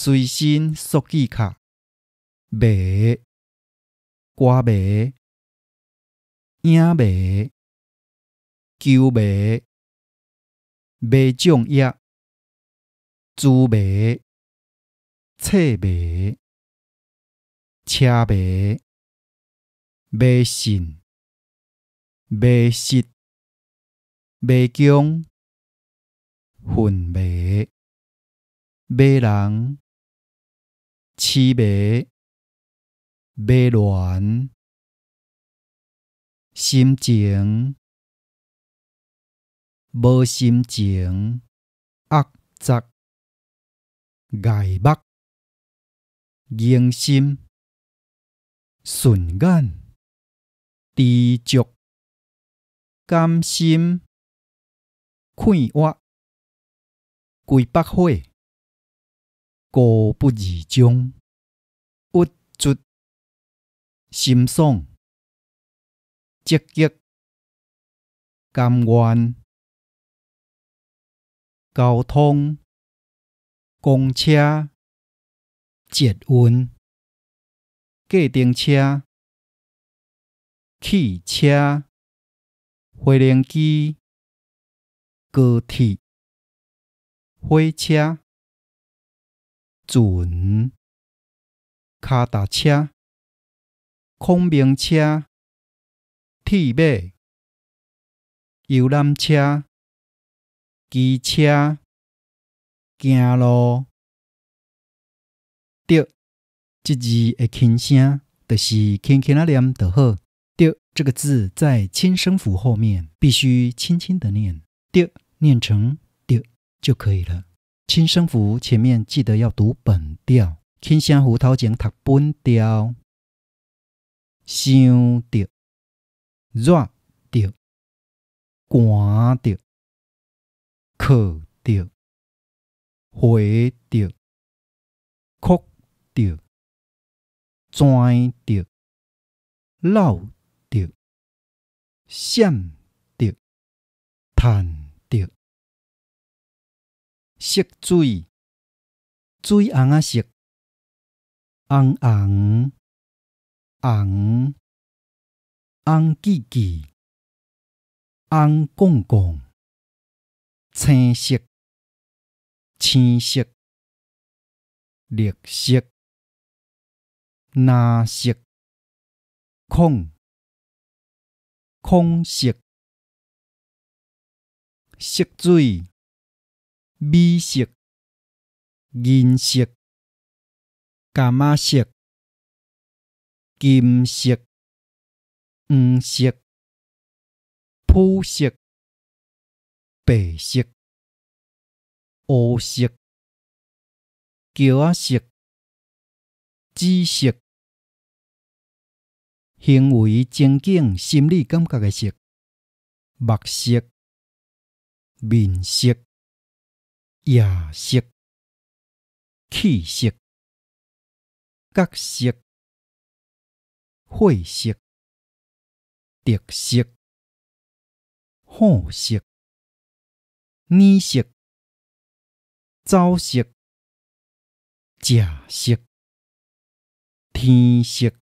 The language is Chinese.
随身速记卡，马、歌马、影马、球马、马掌叶、猪马、册马、车马、马信、马失、马姜、粪马、马人、饲马、马鸾、心情、无心情、恶杂、外目、凝心、顺眼、知足、甘心、快活、规百火、高不二中、郁卒、心爽、积极、甘愿、交通、公车、捷运、计程车、汽车、飞轮机、高铁、火车、船、脚踏车、孔明车、铁马、游览车、机车、行路。对，这字的轻声，就是轻轻啊念就好。对，这个字在轻声符后面必须轻轻的念，对，念成对就可以了。轻声符前面记得要读本调，轻声符头前读本调。想着，热着，寒着，渴着，回着，哭着，钻着，闹着，闪着，叹，色水，水红啊色，红红，红，红记记，红公公，青色，青色，绿色，蓝色，空，空色，色水，米色，银色，柑仔色，金色，黄色，朴色，白色，乌色，桥仔色，紫色，行为情景、心理感觉的色，目色、面色、夜色、气色、角色、血色、特色、褐色、染色、走色、食色、天色。